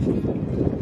何